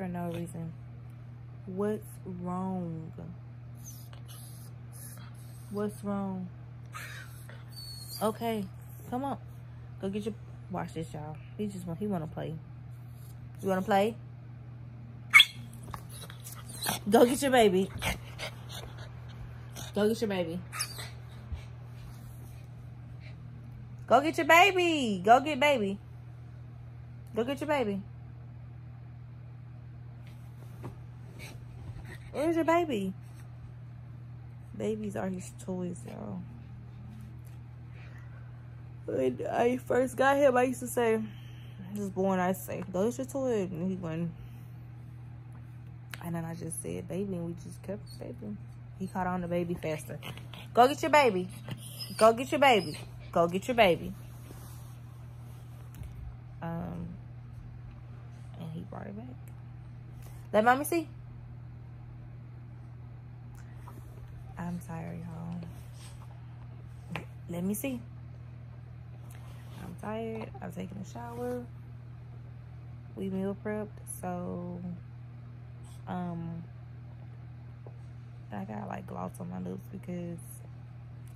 for no reason. What's wrong? What's wrong? Okay, come on. Go get your watch this, y'all. He just want he wanna play. You wanna play? Go get your baby. Go get your baby. Go get your baby. Go get baby. Go get your baby. Where's your baby? Babies are his toys, y'all. When I first got him, I used to say, "This born." I say, "Go get your toy," and he went. And then I just said, "Baby," and we just kept baby. He caught on the baby faster. Go get your baby. Go get your baby. Go get your baby. Um, and he brought it back. Let mommy see. I'm tired, y'all. Let me see. I'm tired. I'm taking a shower. We meal prepped, so um I got like gloss on my lips because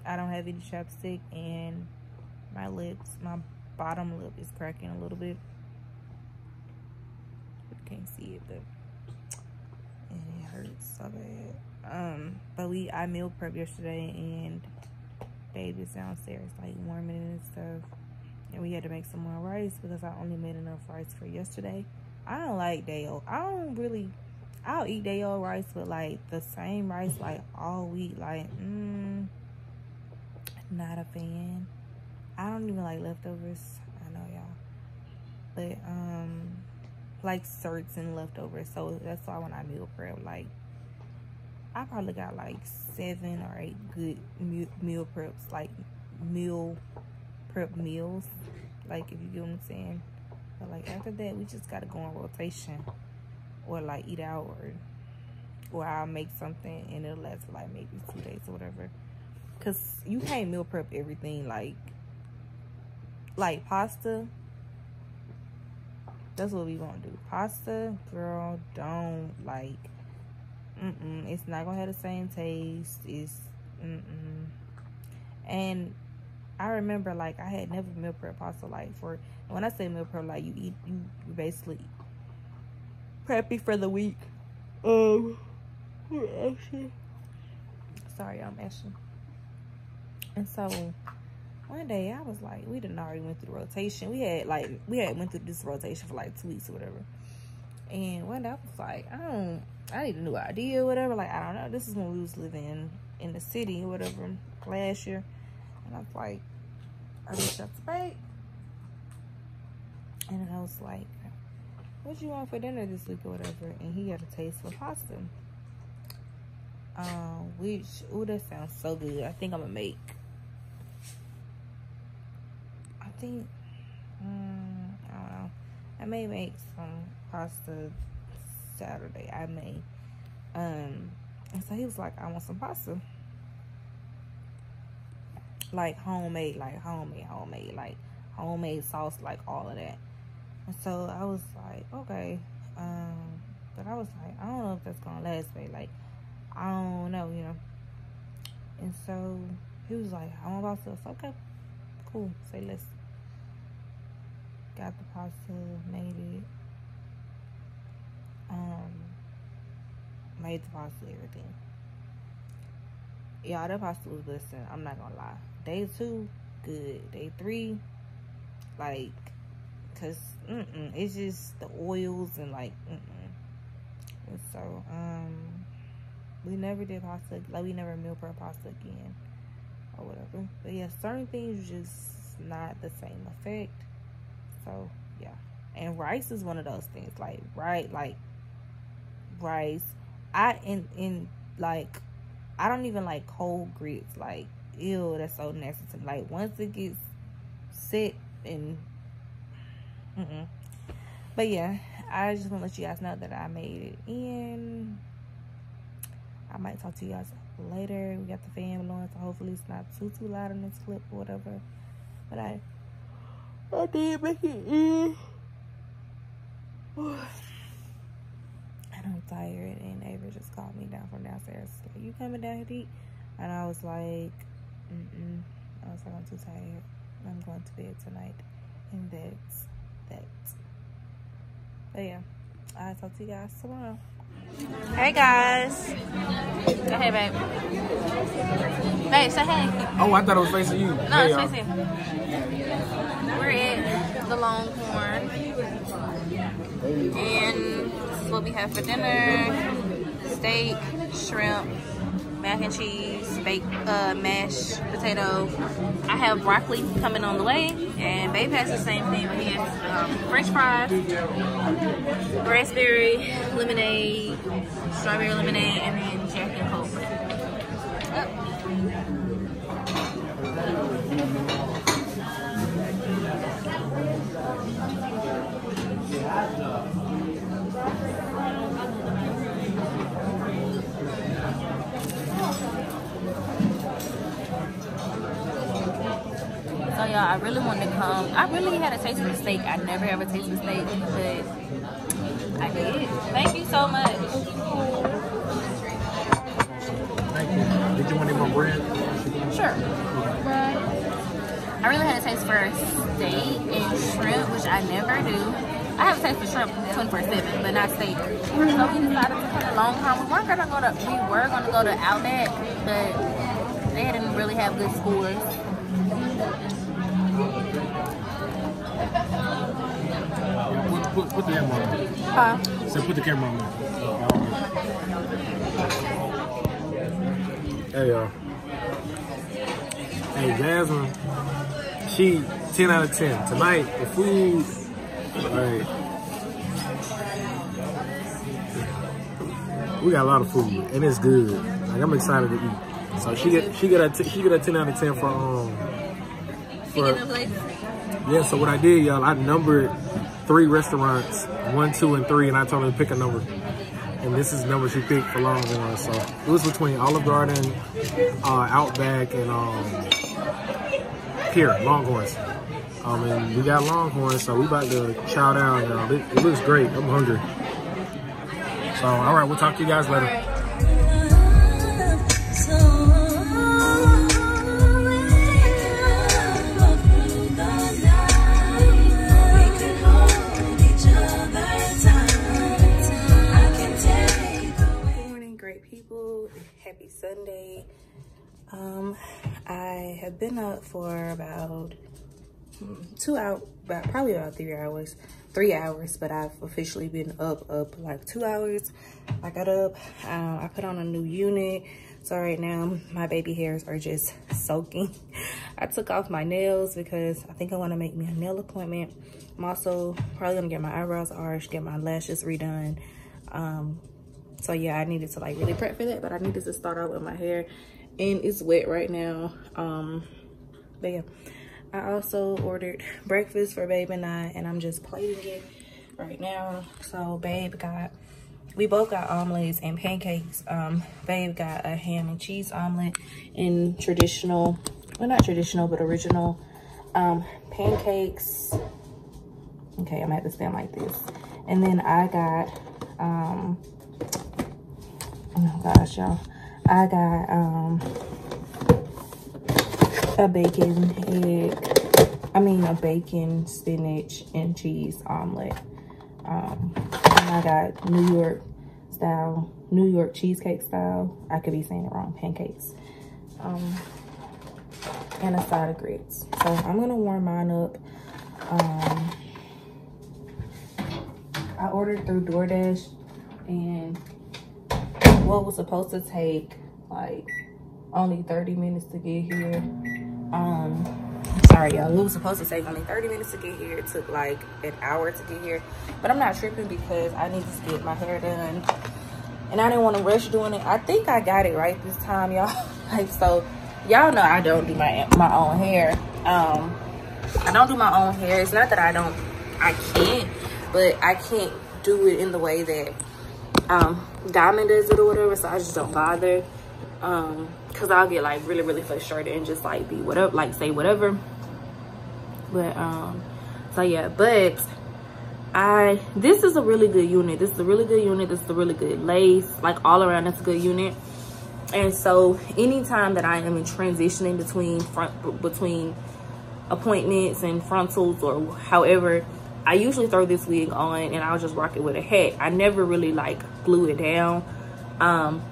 I don't have any chapstick and my lips, my bottom lip is cracking a little bit. You can't see it, but it hurts so bad. Um, but we I meal prep yesterday and baby's downstairs like warming and stuff. And we had to make some more rice because I only made enough rice for yesterday. I don't like day old. I don't really I'll eat day old rice but like the same rice like all week. Like, mm, not a fan. I don't even like leftovers. I know y'all. But um like certain leftovers. So that's why when I meal prep, like I probably got like seven or eight good meal, preps, like meal prep meals. Like if you get what I'm saying. But like after that, we just gotta go on rotation, or like eat out, or or I'll make something and it'll last like maybe two days or whatever. Cause you can't meal prep everything like like pasta. That's what we gonna do. Pasta, girl, don't like Mm-mm. It's not gonna have the same taste. It's mm-mm. And I remember like I had never meal prep pasta like for when I say meal prep like you eat you basically preppy for the week. Um Sorry, I'm Ashton. And so one day I was like, we didn't already went through the rotation. We had like we had went through this rotation for like two weeks or whatever. And one day I was like, I don't I need a new idea or whatever. Like, I don't know. This is when we was living in the city or whatever last year. And I was like, I reached out to Bake. And I was like, what you want for dinner this week or whatever? And he got a taste for pasta. Um, which, oh, that sounds so good. I think I'm gonna make, I think, um, I don't know. I may make some pasta Saturday. I may. Um, and so he was like, I want some pasta. Like homemade, like homemade, homemade, like homemade sauce, like all of that. And so I was like, okay. Um, but I was like, I don't know if that's gonna last me. Like, I don't know, you know. And so he was like, I want pasta. So, okay, cool. Say less. Got the pasta, made it um made the pasta everything. Y'all, that pasta was listen, I'm not gonna lie. Day two, good. Day three, like, cause mm -mm, it's just the oils and like, mm and so, um, we never did pasta, like we never meal prep pasta again or whatever. But yeah, certain things just not the same effect. So yeah, and rice is one of those things. Like right, like rice. I in in like I don't even like cold grits. Like ew, that's so nasty to me. Like once it gets set and mm -mm. but yeah, I just want to let you guys know that I made it in. I might talk to you guys later. We got the fan blowing, so hopefully it's not too too loud in this clip or whatever. But I I did make it in. I'm tired. And Ava just called me down from downstairs. Like, you coming down here to eat? And I was like, mm-mm. I was like, I'm too tired. I'm going to bed tonight. And that's that. But yeah, I'll talk to you guys tomorrow. Hey guys. Go ahead, babe. Babe, say hey. Oh, I thought it was facing you. No, hey, it's y'all. facing. We're at the Longhorn. And this is what we have for dinner. Steak, shrimp, mac and cheese, baked uh, mashed potato. I have broccoli coming on the way, and Babe has the same thing. He has um, French fries, raspberry lemonade, strawberry lemonade, and then Oh, y'all, I really wanted to come. I really had a taste of the steak. I never ever tasted steak, but I did. Thank you so much. Thank you. Did you want any more bread? Sure. I really had a taste for steak and shrimp, which I never do. I have a taste for shrimp 24/7, but not steak. So we decided to a long time We weren't gonna go to. We were gonna go to Outback, but they didn't really have good scores. Put, put, put the camera on. Huh? So put the camera on. Hey, y'all. Hey, Jasmine. She 10 out of 10. Tonight, the food, like, we got a lot of food, and it's good. Like, I'm excited to eat. So she get she get a t- she get a 10 out of 10 for um for yeah. So what I did, y'all, I numbered three restaurants, one, two, and three, and I told him to pick a number. And this is the number she picked for Longhorn. So it was between Olive Garden, uh, Outback, and um, here Longhorns. Um, and we got Longhorns, so we about to chow down. It, it looks great. I'm hungry. So all right, we'll talk to you guys later. Up for about hmm, two about probably about three hours, three hours, but I've officially been up, up like two hours. I got up, uh, I put on a new unit. So right now my baby hairs are just soaking. I took off my nails because I think I want to make me a nail appointment. I'm also probably gonna get my eyebrows arched, get my lashes redone. Um, so yeah, I needed to like really prep for that, but I needed to start out with my hair and it's wet right now. Um, but yeah, I also ordered breakfast for Babe and I, and I'm just plating it right now. So Babe got, we both got omelets and pancakes. Um, Babe got a ham and cheese omelet in traditional, well not traditional, but original um, pancakes. Okay, I'm gonna have to stand like this. And then I got, um, oh gosh, y'all. I got um a bacon egg, I mean a bacon, spinach, and cheese omelet. Um, I got New York style, New York cheesecake style. I could be saying it wrong, pancakes. Um, and a side of grits. So I'm gonna warm mine up. Um, I ordered through DoorDash and what was supposed to take like only 30 minutes to get here. Um, sorry y'all, it was supposed to take only 30 minutes to get here. It took like an hour to get here, but I'm not tripping because I need to get my hair done and I didn't want to rush doing it. I think I got it right this time, y'all. like, so y'all know I don't do my, my own hair. Um, I don't do my own hair. It's not that I don't, I can't, but I can't do it in the way that um, Diamond does it or whatever. So I just don't bother. Um, cause I'll get like really, really frustrated and just like be whatever, like say whatever. But, um, so yeah, but I this is a really good unit. This is a really good unit. This is a really good lace. Like all around, it's a good unit. And so anytime that I am in transitioning between front between appointments and frontals or however, I usually throw this wig on and I'll just rock it with a hat. I never really like glue it down. Um,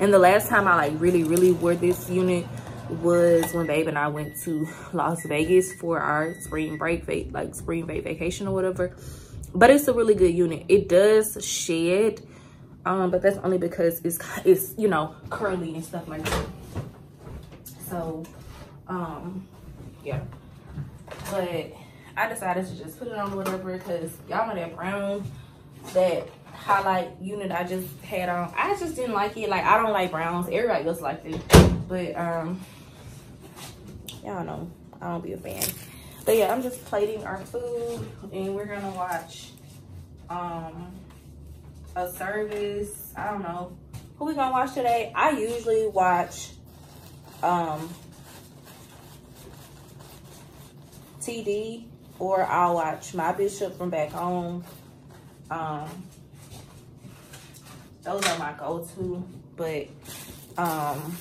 and the last time I like really, really wore this unit was when Babe and I went to Las Vegas for our spring break, like spring break vacation or whatever. But it's a really good unit. It does shed, um, but that's only because it's, it's you know, curly and stuff like that. So, um, yeah. But I decided to just put it on whatever because y'all know that brown, that highlight unit I just had on. I just didn't like it. Like, I don't like browns. Everybody else likes it. But, um, y'all know I don't be a fan. But yeah, I'm just plating our food and we're gonna watch um a service. I don't know. Who we gonna watch today? I usually watch um TD or I'll watch my bishop from back home. Um those are my go-to, but um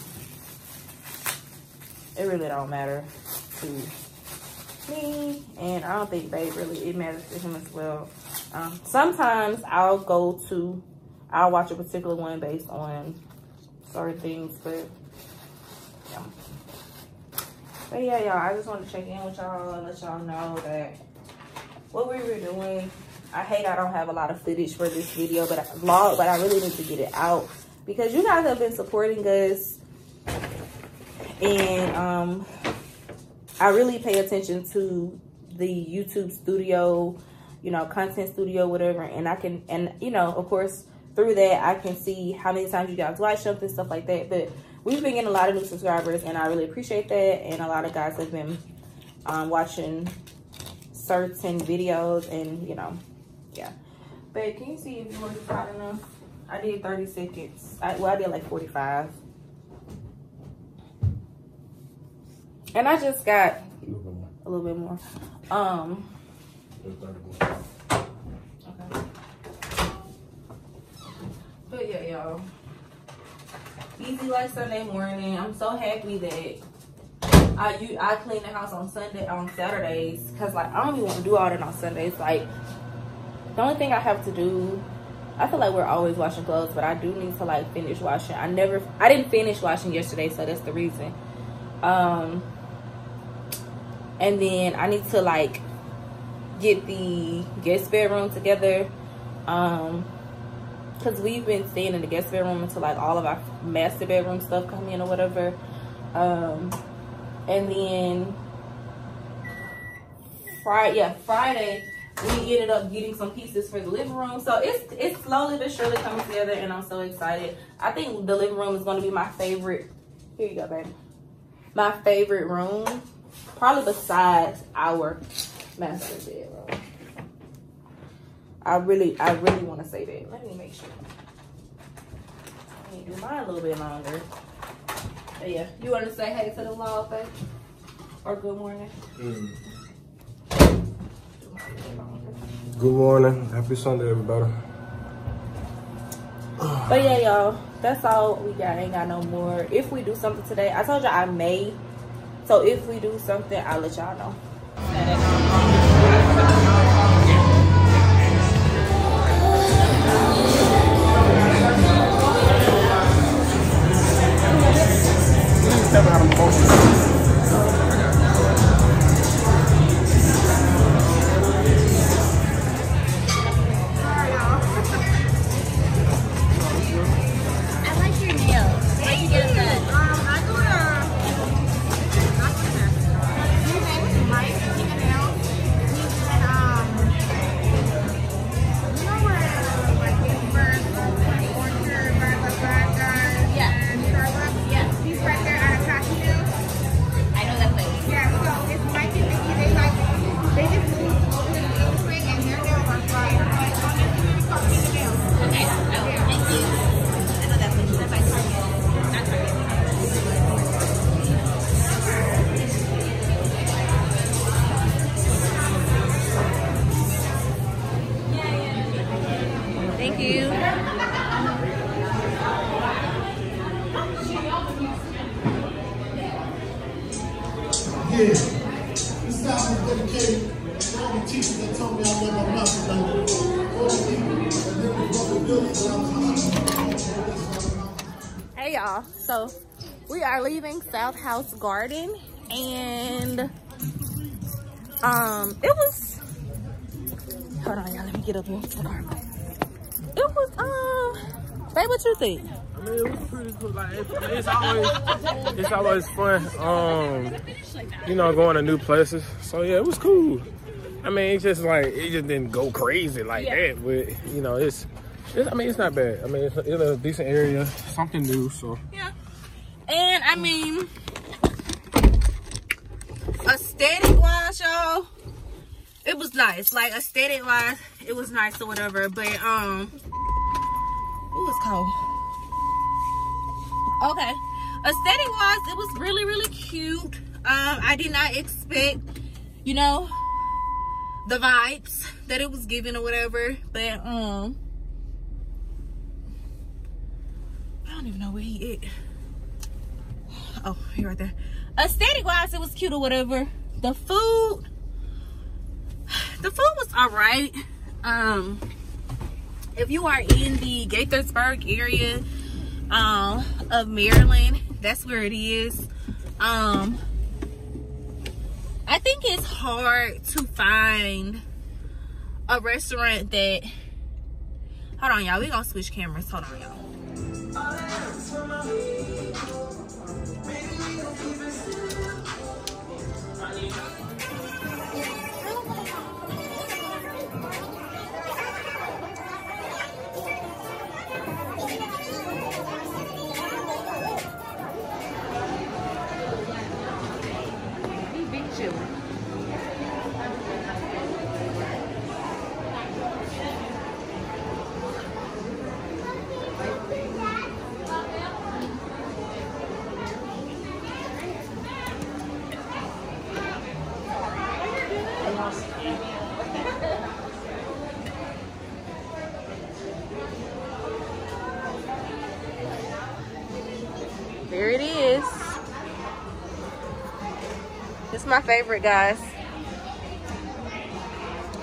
it really don't matter to me and I don't think babe really it matters to him as well. Um, sometimes I'll go to I'll watch a particular one based on certain things but yeah. But yeah y'all I just want to check in with y'all and let y'all know that what we were doing I hate I don't have a lot of footage for this video but I vlog but I really need to get it out because you guys have been supporting us and um, I really pay attention to the YouTube studio, you know, content studio, whatever. And I can, and you know, of course, through that, I can see how many times you guys watch something, stuff like that. But we've been getting a lot of new subscribers and I really appreciate that. And a lot of guys have been um, watching certain videos and, you know, yeah. But can you see if you want to try enough? I did 30 seconds. I, well, I did like 45. And I just got a little bit more. Um, okay. But yeah, y'all. Easy like Sunday morning. I'm so happy that I you I clean the house on Sunday on Saturdays because like I don't even want to do all that on Sundays. Like the only thing I have to do I feel like we're always washing clothes, but I do need to like finish washing. I never I didn't finish washing yesterday, so that's the reason. Um and then I need to like get the guest bedroom together um because we've been staying in the guest bedroom until like all of our master bedroom stuff come in or whatever um and then Friday yeah Friday we ended up getting some pieces for the living room so it's it's slowly but surely coming together and I'm so excited I think the living room is going to be my favorite here you go baby my favorite room Probably besides our master bedroom. I really, I really want to say that. Let me make sure. Do mine a little bit longer. But yeah, you want to say hey to the vlog? Or good morning? Mm. Good morning. Happy Sunday, everybody. But yeah, y'all, that's all we got. Ain't got no more. If we do something today, I told you I may so if we do something, I'll let y'all know. House Garden and um it was hold on y'all let me get up here to the car. It was um babe what you think? I mean, it was pretty cool. Like, it's, it's always, it's always fun. Um, you know, going to new places. So yeah, it was cool. I mean, it's just like it just didn't go crazy like Yeah. that, but you know, it's, it's. I mean, it's not bad. I mean, it's, it's a decent area, something new. So Yeah. And I mean aesthetic wise, y'all, it was nice. Like aesthetic wise, it was nice or whatever. But um it was cold. Okay. a Aesthetic wise, it was really, really cute. Um, I did not expect, you know, the vibes that it was giving or whatever. But um I don't even know where he is. Oh, he right there. Aesthetic wise, it was cute or whatever. The food, the food was all right. Um, if you are in the Gaithersburg area um, of Maryland, that's where it is. Um, I think it's hard to find a restaurant that. Hold on, y'all. We gonna switch cameras. Hold on, y'all. There my favorite, guys.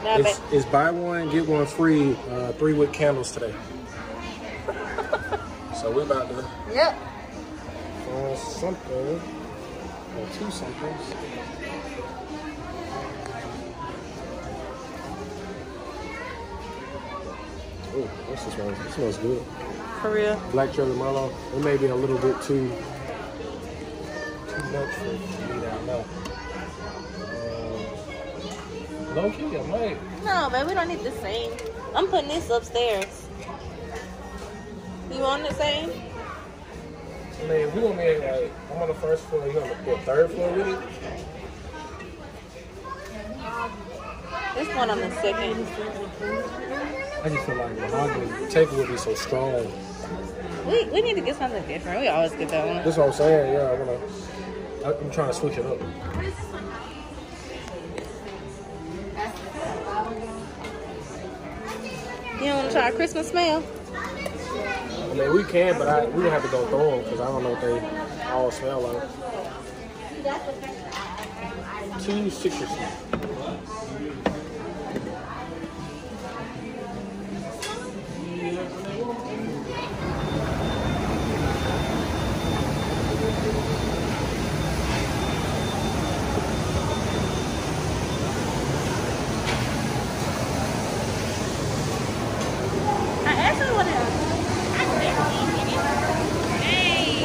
It's, it's buy one get one free. Uh, three wick candles today. so we're about to yep. find something or two somethings. Oh, what's this one? This smells good. For real. Black cherry Merlot. It may be a little bit too too much for me down now. Low key, I might. No, man, we don't need the same. I'm putting this upstairs. You want the same? I mean, we gonna be like, I'm on the first floor, you on the what, third floor with it? This one on the second. I just feel like mahogany table would be so strong. We, we need to get something different. We always get that one. That's what I'm saying. Yeah, I wanna. I, I'm trying to switch it up. You don't want to try a Christmas smell? I mean, we can, but I, we have to go through them because I don't know what they all smell like. Two citrus. I actually want to. Hey,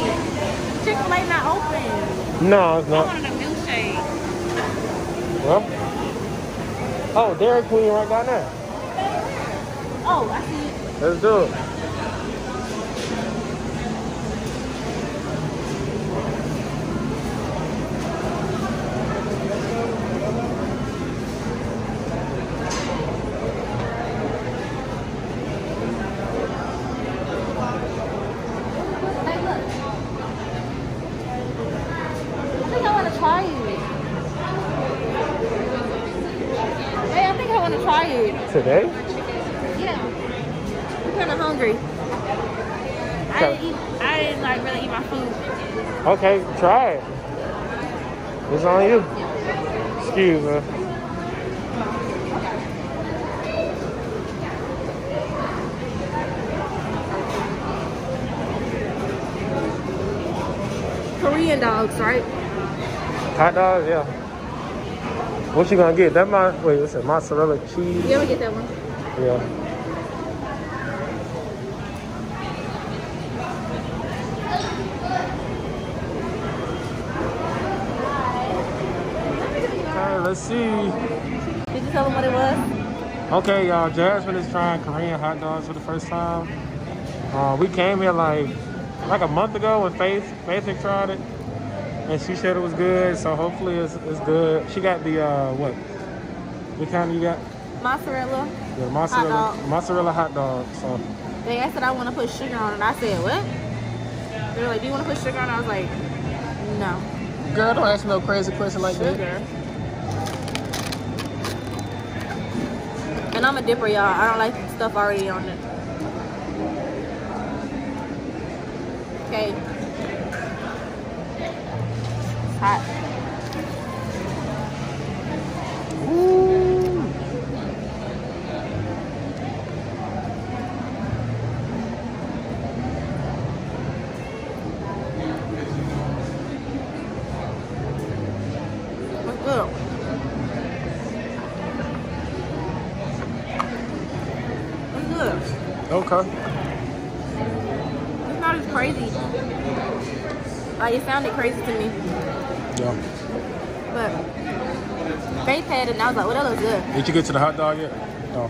Chick-fil-A not open. No, it's I not. wanted a milkshake. Well, oh, Dairy Queen right down there. Oh, I see it. Let's do it. Hey, look. I think I want to try it. Hey, I think I want to try it. Today? Yeah. I'm kind of hungry. I didn't, eat, I didn't like really eat my food. Okay, try it. It's on you. Excuse me. Korean dogs, right? Hot dogs, yeah. What you gonna get? That my wait, what's it? Mozzarella cheese? You ever get that one? Yeah. Okay, let's see. Did you tell them what it was? Okay, y'all. Jasmine is trying Korean hot dogs for the first time. Uh, we came here like like a month ago when Faith Faith had tried it, and she said it was good. So hopefully it's, it's good. She got the uh, what? What kind you got? Mozzarella. The mozzarella dog. mozzarella hot dog. So They asked that I want to put sugar on it. and I said, what? They were like, do you want to put sugar on it? I was like, no. girl, don't ask no crazy question like Sugar. And I'm a dipper, y'all. I don't like stuff already on it. Okay. It's hot. Ooh. It's good. It's good. Okay. It's not as crazy. Like it sounded crazy to me, Yeah. but Faith had it, and I was like, "Well, that looks good." Did you get to the hot dog yet? No.